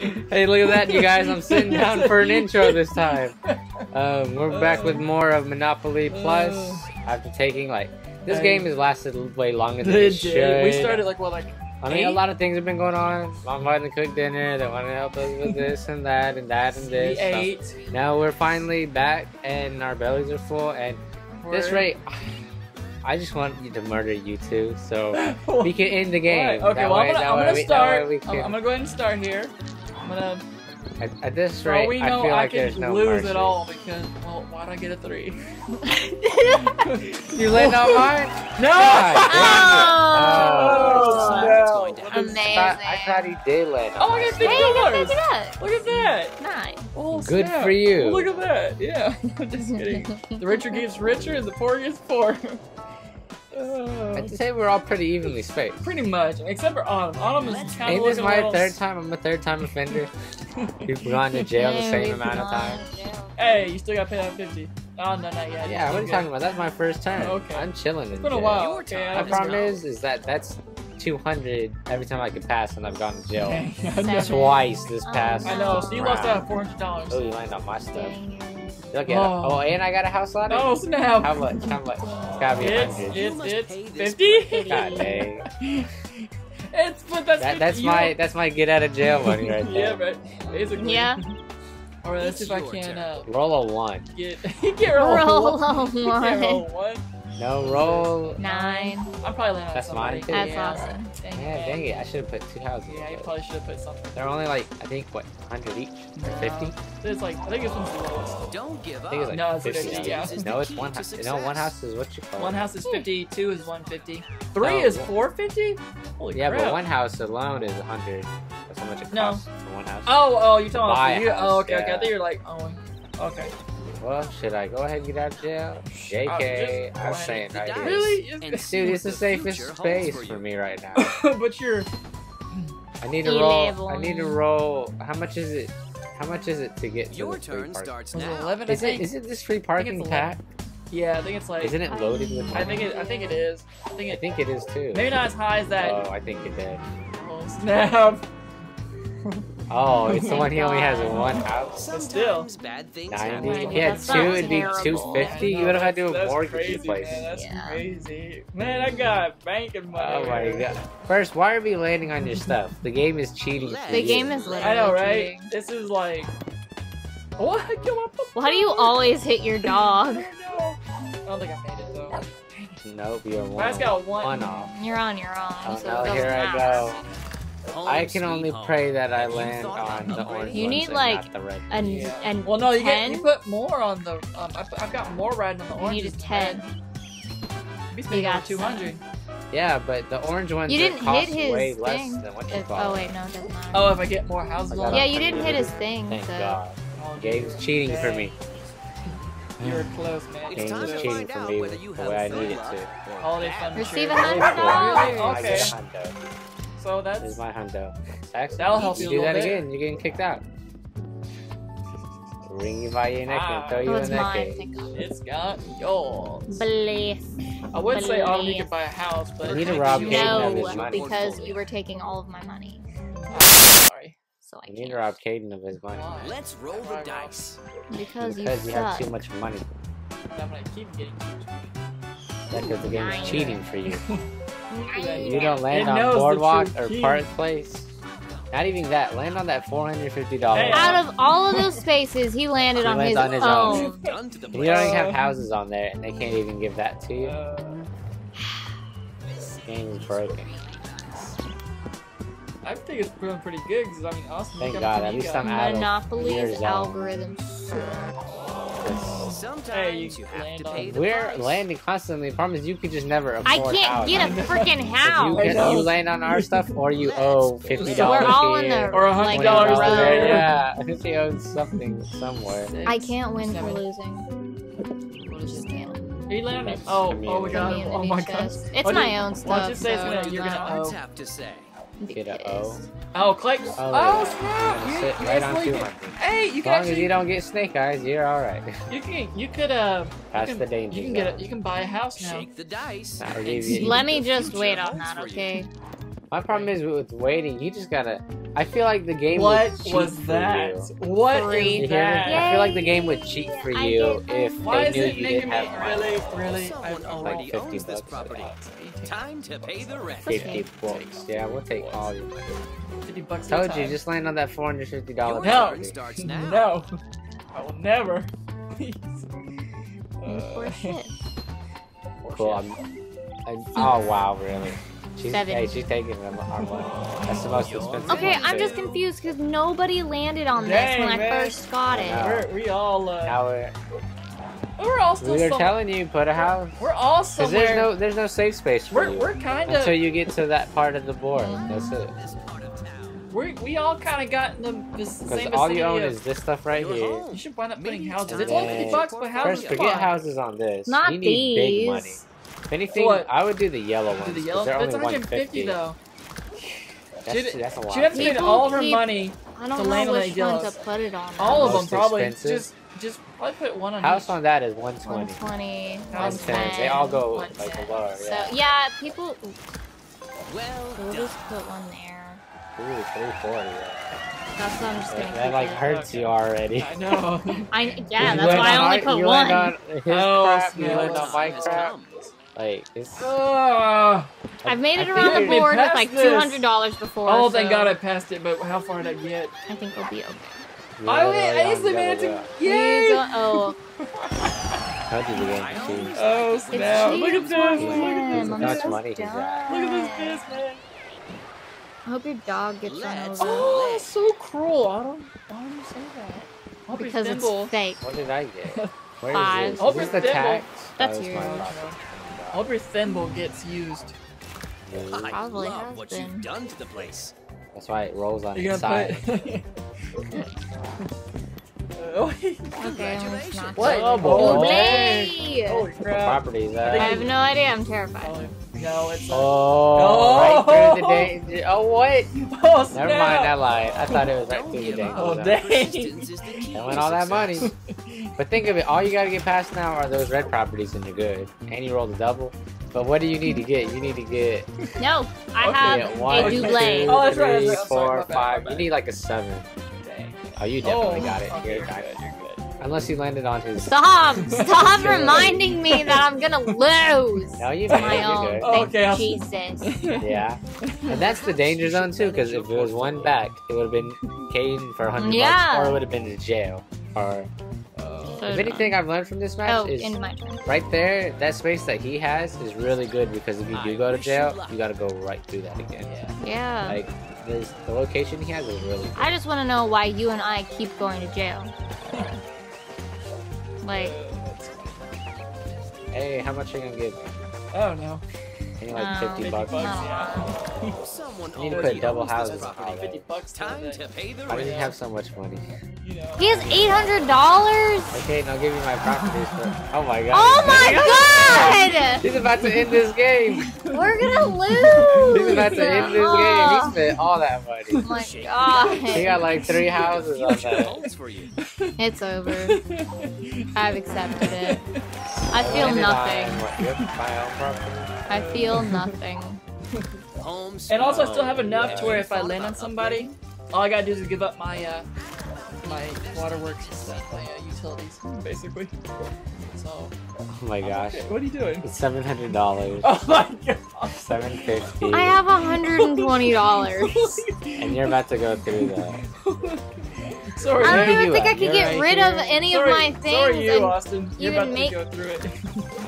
hey, look at that, you guys. I'm sitting down for an intro this time. Um, we're back with more of Monopoly Plus after taking like this Hey. game has lasted way longer than it should. We started like what, like I mean, a lot of things have been going on. Mom wanted to cook dinner. They want to help us with this and that and that and this. So ate. now we're finally back and our bellies are full. And this rate, I just want you to murder you two so we can end the game. Okay, That well, way- I'm gonna, that I'm gonna we- start. we can- I'm gonna go ahead and start here. I'm gonna. At, at this For all rate, we I know, feel I, like can there's no lose mercy. it all because, well, why'd I get a three? You land on mine? no! God Oh, oh damn no. Amazing. I thought, I thought he did land on Oh, I mine. got fifty Hey, look dollars. at that. Look at that. Nice. Oh, Good snap. for you. Look at that. Yeah. Just kidding. The richer gets richer and the poor gets poor. Uh, I'd say we're all pretty evenly spaced. pretty much, except for Autumn. Autumn is kind Ain't this looking my little... third time? I'm a third time offender. We've gone to jail the same amount of time. Hey, you still got to pay that 50. Oh, no, not yet. Yeah, what are you talking about? That's my first time. Okay. I'm chilling in It's been a while. Your Okay, time. I My just- problem is, is that that's 200 every time I could pass, and I've gone to jail Dang, I know. Seven. twice this Oh, past. I know, so you lost out round. $400. Oh, you land on my stuff. Dang. Look at Oh. oh. oh, and I got a house on it. Oh, snap. How much? How much? Gotta be It's, 100. it's, it's 50? God dang. It's, but that's That, that's you my don't- that's my get out of jail money right Yeah, there. but basically. Yeah. Alright, let's see if I can uh, Roll a one. get. you can't roll, Roll one. a roll one. One. No roll. Nine. I'm probably landing on That's somebody. mine, too. That's yeah, awesome. Dang, Yeah, man. dang it! I should have put two houses. Yeah, you probably should have put something. They're only like I think what 100 each or 50. It's like I think this one's the lowest. Don't give I up. think it's like No, it's 50. 50, yeah. No, it's one house. No, one house is what you call One house is 50, two is 150, three Oh, is 450. Holy Yeah, crap! but one house alone is 100. That's how much it No. costs for one house. Oh, oh, you're talking about you? house, Oh, okay, okay. I yeah. think you're like, oh, okay. Well, should I go ahead and get out of jail? Uh, JK, just I'm saying and right here. Really? It's- Dude, what it's the the safest space for for me right now. but you're I need to roll. I need to roll. How much is it? How much is it to get to Your the free turn parking? starts was now. 11. I Is it, is it this free parking pack? Yeah, I think it's like. Isn't it loaded with? I think it. I think it is. I think it. I think it is too. Maybe not as high as that. Oh, I think it did. Oh, snap. Oh, it's the one he only has in one house. still. Bad things 90. happen. If he had That's two, it'd be terrible. 250. I You would have had to do a That's mortgage crazy, replace. Man, that's Yeah. crazy. Man, I got banking money. Oh my god. First, why are we landing on your stuff? The game is cheating. for The you. game is literally I know, right? cheating. This is like. What? Kill Why do you always hit your I dog? don't know. I don't think I made it though. Nope, you're I one. just got one. one off. You're on your own. Oh so no, here I doesn't go. Matter. Home I can only home. pray that I land on the upgrading? orange You ones need, and like, not the red. And Yeah. and Well, no, you get you put more on the. Um, I put, I've got more riding on the orange. You need a ten. red. We got two hundred. Yeah, but the orange ones You that didn't cost hit his way thing. less than what you If, oh wait, no, it doesn't matter. Oh, if I get more houses I got on. yeah, you didn't hit his thing, Thank so God. Oh, Game's cheating for me. You were close, man. It's time to cheating find for out me whether the way I full need it to. Holiday bad. Receive a hundred dollars. Okay. Get a. So This is my hundo. Excellent. That'll help you a do that bit. again, you're getting kicked out. Ring you by your neck Ah. and throw you it's in that cage. It's got yours. Bliss. I would say Autumn, you Bliss. could buy a house, but You need to rob Caden of his No, money. because you were taking all of my money, Oh, sorry. so I You need can't. to rob Caden of his money. Why? Let's roll the dice. Because you Because you have suck. too much money. I'm gonna keep getting That's because the game Nine. is cheating for you. You don't land It on knows Boardwalk or key. Park Place. Not even that. Land on that $450. Hey, Out of all of those spaces, he landed He on his, on his own. own. You've done to the And you don't even have houses on there, and they can't even give that to you. Uh, This game is broken. I think it's doing pretty good because I mean, Austin. Thank look God, how at least I'm got. out of your Monopoly's zone. Algorithm sucks. Sometimes you you have to uh, pay the We're price. landing constantly. The problem is you could just never afford I can't houses. get a freaking If you, house. I get, know. you land on our stuff, or you owe fifty So dollars we're all in here, the Or a hundred like, dollars row. there. Yeah, he owes something somewhere. Six, I can't win for seven. losing. What is Just can't. Are you landing? Oh, oh my god! Oh my god! It's Why my did- own Why don't you say it's so gonna, you're I'm gonna not owe? have to say. Get a pissed. Oh, click! Oh, Oh, yeah. snap! You, Sit you right on actually 200. can- Hey, you As can long as you don't get snake eyes, you're all right. You can you could uh That's the danger You can get zone. it. You can buy a house now. Shake the dice. I'll and give see you- Let me just future wait on that, okay? My problem is with waiting. You just gotta. I feel like the game What would cheat was for that? you. What Three. You is hear that? I feel like the game would cheat for you if. Why they is knew it you making didn't have money. really, really? Someone I, already Like 50 owns this bucks. property. Time to pay the rent. Fifty bucks. Yeah, we'll take all your money. Fifty bucks. at Told you, just land on that four hundred fifty dollars. Your No. turn starts now. No, I will never. Please. Poor Uh, shit. Cool. I'm, I, oh wow, really? She's, Seven. Hey, she's taking them our money. That's the most expensive. Okay, one, I'm too. just confused because nobody landed on this Dang, when I man. first got it. We're, we all. Uh, Now we're, we're all still. we are telling you, put a house. we're all somewhere. there's no, there's no safe space for we're you we're kind of until you get to that part of the board. That's it. This part of town. We we all kind of got in the, the same Because vicinity all you own of- is this stuff right here. home. You should wind up putting Maybe houses. It's only fifty pay. bucks, but houses. First, come forget on. houses on this. Not you need big money. If anything, What? I would do the yellow ones. Do the 'cause yellow. They're But it's only 150 150 though. That's, She'd- that's a lot. She'd have to spend People all of her keep- money. I To don't land know on which the one yellows. to put it on. All of them probably. expensive? Just just probably put one on House each. on that is 120. 120, 110. 110. They all go like 110. lower. So Yeah. yeah, people. Well We'll just put one there. Ooh, 340. Yeah. That's what I'm just gonna That, keep like it. hurts you already. I know. I yeah, that's why I only put you one. Land on Oh, crap, you snap. land on my Has crap. come. Like it's. Oh, I've made it think around the board with like two hundred dollars before. oh, thank God I passed it. But how far did I get? I think we'll be okay. I, literally I on easily made it to. way. Yay! oh, How did you get cheese? Oh snap! Look at this! for Look him. at this! I'm How money he's Look at this piss, man! I hope your dog gets run Let's- over Oh, that's so cruel. I don't. Why would you say that? I'll because it's thimble. fake. What did I get? Where is Five. this? Oh, Is this the thimble. tax? That's oh, yours. My No, no. property. I hope your thimble gets used. I Probably love has what been. you've done to the place. That's why it rolls on You're its side. put. oh, Okay, I'm just not. What? Oh, Oh, boy. Holy crap! property is I have no idea. I'm terrified. Oh, no, it's. Uh, Oh, right through the danger. Oh, what? oh, snap. Never mind, I lied. I thought it was right Don't through the give danger. Oh, dang. Persistence is the key That went all that money. Success. But think of it, all you gotta get past now are those red properties and you're good. And you rolled a double. But what do you need to get? You need to get No, I Okay, have get one, a two, double. Oh, that's right, three, that's right. I'm sorry, four, my five. You need like a seven. Dang. Oh, you definitely oh, got it. Okay, You're you're got good. it. You're good. Unless you landed on his. Stop! Stop reminding me that I'm gonna lose. No, you made My own. You're good. Oh, Thank okay, I'll- Jesus. Yeah. And that's the danger zone too, because if it was one back, it would have been Caden for a hundred Yeah. bucks, or it would have been to jail. Or If anything I've learned from this match Oh, is into my turn. right there, that space that he has is really good because if you do I go to wish you jail, you gotta go right through that again. yeah. Yeah. Like this, the location he has is really good. I just want to know why you and I keep going to jail. Like, Hey, how much are you gonna give me? I don't know. Can you like Um, 50 50 bucks? bucks, yeah. lot. Someone You need to put double houses property. on it. 50 bucks. Time today. to pay the Why does he rent. have so much money? He has eight hundred dollars. Okay, now give me my properties for. Oh my god. Oh my god! He's about to end this game. We're gonna lose. He's about to end this game. He spent all that money. Oh my god! He got like three houses on that. for you. It's over. I've accepted it. I feel nothing. on, what, your- my own property? I feel nothing. And also, I still have enough yeah. to where if I land on about somebody, all I gotta do is give up my uh, my waterworks and stuff, my uh, utilities, basically. So. Oh my gosh. Okay, what are you doing? It's seven hundred dollars. Oh my god. Seven fifty. I have hundred and twenty dollars. And you're about to go through that. Sorry. I don't even think at? I could You're get right rid here. of any sorry, of my things. Sorry, you, and Austin. You're even about make- to go through it.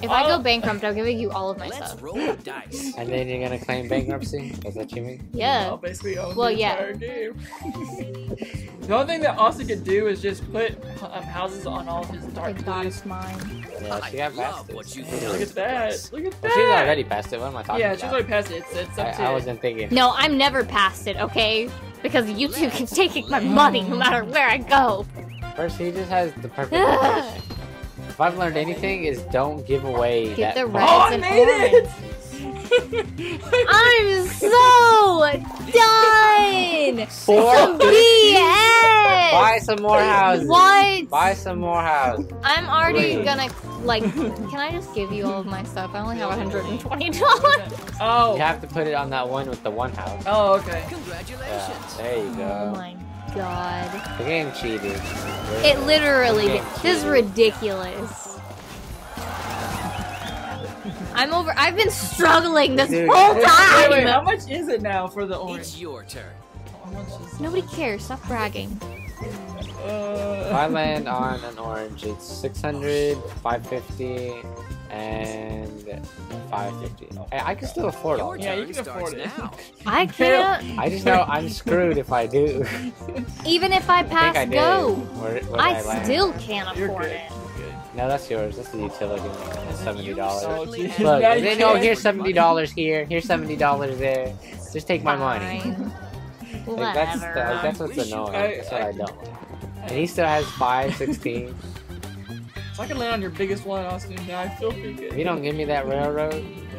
No. if I Oh. go bankrupt, I'm giving you all of my Let's stuff. roll the dice. And then you're gonna claim bankruptcy? Is that what you mean? Yeah. I'll basically own Well, the yeah. entire game. the only thing that Austin could do is just put um, houses on all of his The dark god blues. is mine. Yeah, she got I past love it. what you Look at that. Look at that. Well, she's already past it. What am I talking Yeah, about? she's already past it. It's, it's up to I, I wasn't thinking. No, I'm never past it, okay? Because you two keep taking my money no matter where I go. First, he just has the perfect location. If I've learned anything, is don't give away Get that. the part. reds Oh, I and made orange. it! I'm so done. Four The end. Buy some more houses. What? Buy some more houses. I'm already Wait. gonna like. Can I just give you all of my stuff? I only have 120 dollars. Oh. You have to put it on that one with the one house. Oh, okay. Yeah, Congratulations. there you Oh go. my god! The game cheated. It literally. Okay, This is ridiculous. I'm over. I've been struggling this Dude. whole Wait, wait, how much is it now for the orange? It's your turn. How much is Nobody cares. Stop bragging. If Uh, I land on an orange, it's 600, 550, and 550. Hey, I can still afford all Your. Yeah, you can afford it. now. I can't. I just know I'm screwed if I do. Even if I I pass I did. go, Where, where did I, I land? still can't You're afford good. it. You're good. No, that's yours. That's the utility. That's seventy dollars. Oh, Certainly Look, Now and you then oh, can't. here's seventy dollars here. Here's seventy dollars there. Just take my money. Fine. Like, that's Whatever. the, that's what's annoying. That's what I- I don't. And he still has five, sixteen. So I can land on your biggest one, Austin. Now I feel pretty good. If you don't give me that railroad,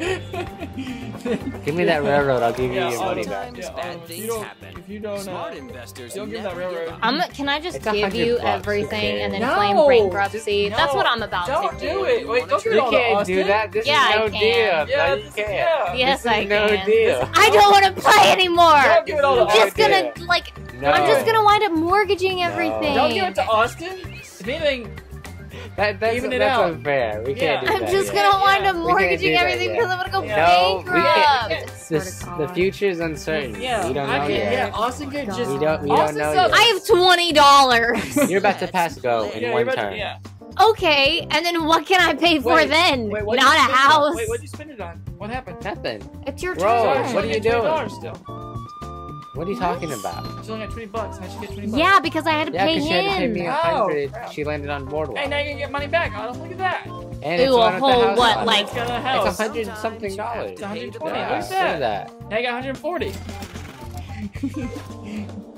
give me that railroad. I'll give you your money back. Yeah, Bad uh, if things you don't, happen. If you don't, uh, Smart investors don't give never that railroad. I'm, can I just It's give you bucks, everything and then no, claim bankruptcy? just- That's what I'm about Don't to do it. Wait, don't give You it all to can't Austin. do that. This Yeah, is I no can. deal. Yeah, no, you can't. yeah. Yes, this I is no deal. I don't want to play anymore. Don't give it all to No, I'm just gonna like. No. I'm just gonna wind up mortgaging everything. Don't give it to Austin. If anything, That, that's Even it that's out. unfair. We can't Yeah. do I'm that. just yet. gonna wind up mortgaging everything because I'm gonna go Yeah. No, we bankrupt. can't. This, the future is uncertain. yeah, we don't I know can, yet. yeah, Austin could just. We don't. We Austin don't know yet. I have twenty dollars. You're about to pass go in yeah, one about to- turn. yeah. okay, and then what can I pay for Wait, then? Wait, what'd Not a spend it on? house. Wait, what'd you spend it on? What happened? Nothing. It's your Bro, turn. what are you doing? Still. What are you talking about? She's only got 20 bucks. How should she get 20 bucks? Yeah, because I had to Yeah, pay because she had to pay me a Oh, hundred. crap. She landed on boardwalk. And now you can get money back. Oh, look at that. and it's Ooh, a one the whole what, on it. like- It's got a It's house. a hundred something dollars. It's 120. Yeah, What's look at that? that. Now you got 140.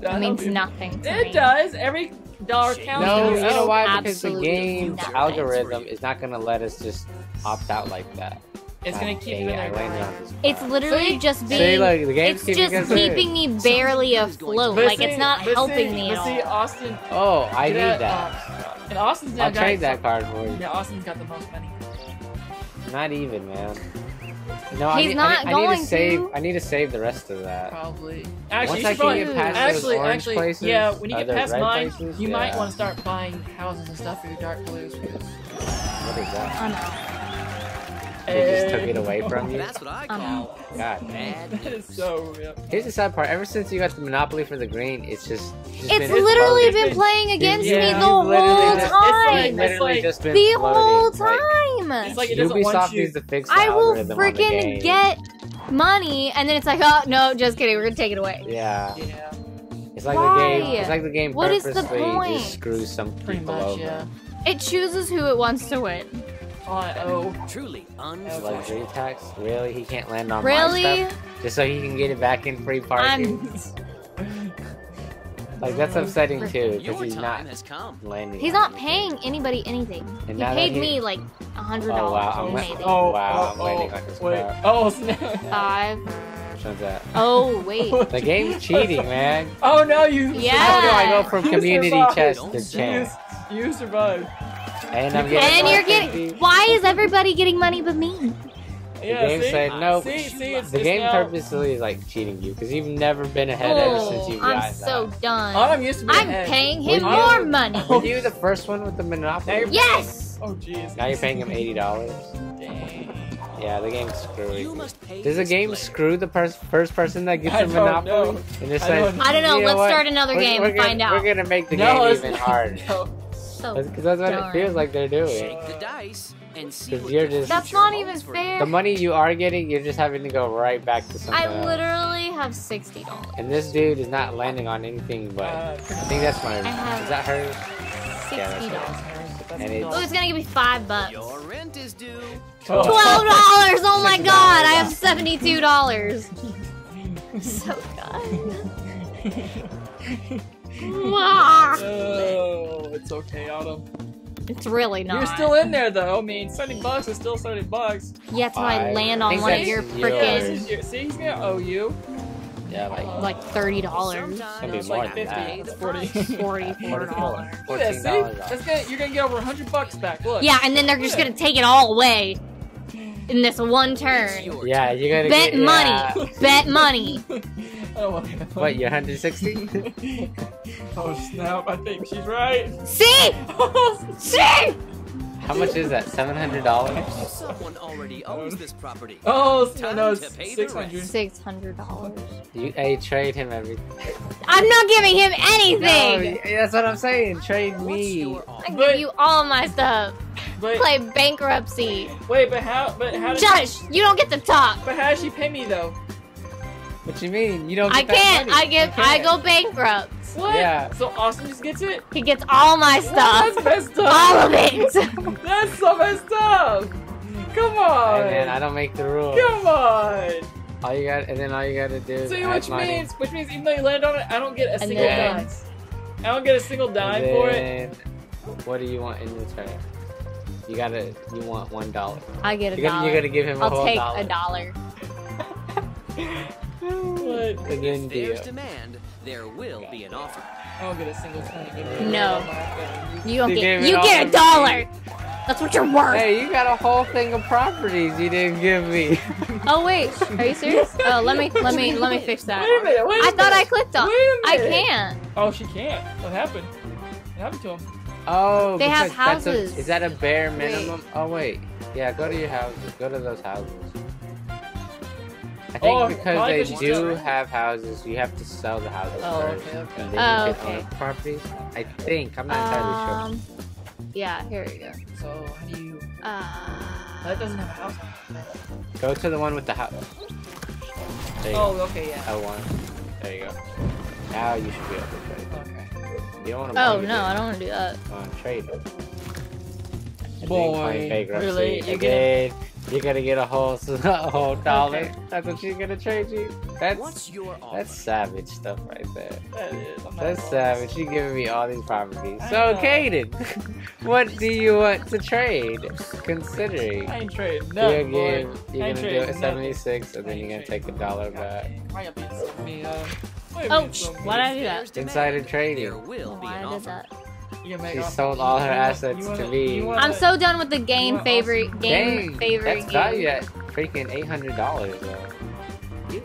That means nothing to It me. does. Every dollar counts. No, you know why? Because the Absolutely game's algorithm is not gonna let us just opt out like that. It's gonna God keep you in there. landed on this It's literally See? just See, being. look, the game's It's keeping just keeping me barely afloat. But Like see- it's not but helping see- me but at see, all. Austin. Oh, I need at, that. uh, and Austin's now I'll trade that card for you. Yeah, Austin's got the most money. Not even, man. No, I He's need, not I need, I going need to save. to. I need to save the rest of that. Probably. Actually, Once you I should can probably, get past actually, those orange actually, places, yeah. When you uh, get past red mine, places, you might want to start buying houses and stuff for your dark blues. What is that? I'm out. They just took eh. it away from you. That's what I I'm call out. God. bad That is so real. Here's the sad part. Ever since you got the monopoly for the green, it's just. just It's been literally been been- playing against yeah, me you've the whole literally just- it's time. You've It's literally like- just been the floating. whole Like, time. It's like it doesn't want Ubisoft needs to fix the I will algorithm on the freaking get money, and then it's like, oh no, just kidding. We're gonna take it away. Yeah. Yeah, It's like Why? the game. It's like the game What is the purposely point? just screws some pretty people much. over. Yeah. It chooses who it wants to win. All I owe. truly Luxury unfortunate. tax? Really? He can't land on my Really? stuff just so he can get it back in free parking? I'm. Like that's upsetting too, because he's not landing. He's on not anything. paying anybody anything. And He paid he- me like a hundred Oh wow! dollars. I'm or la- oh wow! I'm oh, landing oh, on his wait. car. Oh snap! Five. Which one's that? Oh wait. The game's cheating, man. Oh no, you. Yeah. How do I go from You community survived. chest to say You, chance? you survived. And I'm getting. And you're 150. getting. Why is everybody getting money but me? Yeah, game see? said no. See, see, The game now, purposely is like cheating you because you've never been ahead ever since oh, you Oh, I'm got so that. done. I'm used to being I'm ahead. paying him Were you- more money. Were you the first one with the monopoly? Now you're- Yes. Oh jeez. Now you're paying him eighty dollars. Dang. Yeah, the game's screwing. You you. must pay Does the game player. screw the pers- first person that gets I a don't monopoly? know. And it I says, don't I don't know. "You Let's what? start another We're- game we're and gonna, find out. We're gonna make the no, game even harder. No. So Because that's what Darn. it feels like they're doing. Shake the dice and see Because what you're just- That's not even for you. fair. The money you are getting, you're just having to go right back to something I else. literally have sixty dollars. And this dude is not landing on anything but. Uh, I think that's my. I have- Is that hers? Yeah, Sixty that's dollars. And it's- Oh, it's gonna give me five bucks. Your rent is due. Twelve dollars! Oh my god! I have seventy-two dollars. So good. Mwah. Oh, it's okay, Autumn. it's really not. You're still in there though. I mean, seventy bucks is still seventy bucks. Yeah, till I Five. land on one of your yours. Yeah, freaking. see, he's gonna owe you. Yeah, like like thirty dollars, Gonna be Sometimes more you than have to that. pay the It's 40. price. forty-four dollars. Look at that, see? That's gonna, you're gonna get over 100 bucks back. Look. Yeah, and then they're just gonna take it all away in this one turn. Yeah, you gotta Bet get, yeah. money. Bet money. I don't What, you're 160? Oh snap! I think she's right. See? Oh, See? How much is that? $700? Someone already owns this property. oh no, Time no, to it's pay the 600. Six hundred dollars. You, hey, trade him everything. I'm not giving him No, anything. that's what I'm saying. Trade me. your offer? I But- give you all my stuff. But Play bankruptcy. wait, but how? But how? Does Josh, you don't get to talk. But how does she pay me though? What you mean? You don't get I can't. money. I give. I go bankrupt. What? Yeah. So Austin just gets it? He gets all my stuff. That's stuff. messed up. All of it. That's so messed up. Come on. And then I don't make the rules. Come on. All you got, and then all you gotta do is So add which money. means, which means, even though you land on it, I don't get a And single then- dime. I don't get a single And dime for it. then, What do you want in return? You gotta, you want one dollar. I get a You gotta, dollar. you gotta give him I'll whole take a dollar. What? Again, then If there's deal. demand, there will be an offer. I don't get a single twenty. No. You don't You get. You get a dollar. That's what you're worth. Hey, you got a whole thing of properties you didn't give me. Oh wait, are you serious? Oh, let me let me let me fix that. Wait a minute. Wait a I thought I clicked on. Wait a I minute. can't. Oh, she can't. What happened? What happened to him? oh, They have because that's a- houses. is that a bare minimum? Oh wait, yeah. Go to your houses. Go to those houses. I think Oh, because they do so. have houses, you have to sell the houses Oh, first, okay, okay. and then Oh, you can okay. own properties. I think I'm not entirely sure. Um, yeah, here we go. So how do you? Uh, That doesn't have a house. Go to the one with the house. Oh, go. okay, yeah. L1. There you go. Now you should be able to trade. Okay. You don't want to. oh no, I don't want to do that. On trade. And Boy, then claim bankruptcy. really? You're Again, you're gonna get a whole a whole dollar. Okay. That's what she's gonna trade you. That's What's your offer? that's savage stuff right there. That is. I'm That's savage. She giving me all these properties. I So, know. Kaden, what do you want to trade? Considering I ain't trading you're, nothing, gonna- you're gonna do trading it nothing. 76, and then you're gonna take a dollar back. Why you being so mean? Uh, why you Oh, why did I do that? There's demand, Insider There trading. will be Why an did offer. that? You She sold all her assets wanna- me. I'm so done with the game favorite awesome- game Dang, favorite that's value at freaking eight hundred dollars though.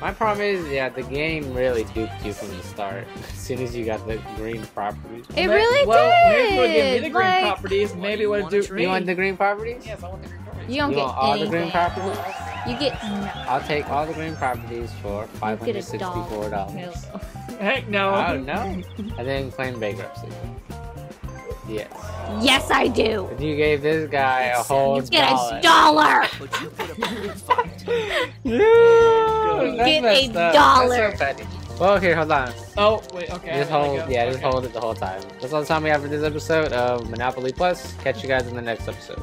My problem is, yeah, the game really duped you from the start. As soon as you got the green properties. It Ma- really well, did. maybe if you would give me the green like, properties, maybe do you would wanna do. You want the green properties? Yes, I want the green properties. you don't You get want all the green properties? You get no. I'll take all the green properties for five You get hundred a dollar. sixty-four dollars. Heck no. Oh no! And then claim bankruptcy. Yes. Yes, I do. But you gave this guy a whole You get dollar. a dollar. But you put a good fight. Get a messed up. That's dollar. Well, here, hold on. Oh wait, okay. Just hold, go. yeah, just hold it the whole time. That's all the time we have for this episode of Monopoly Plus. Catch you guys in the next episode.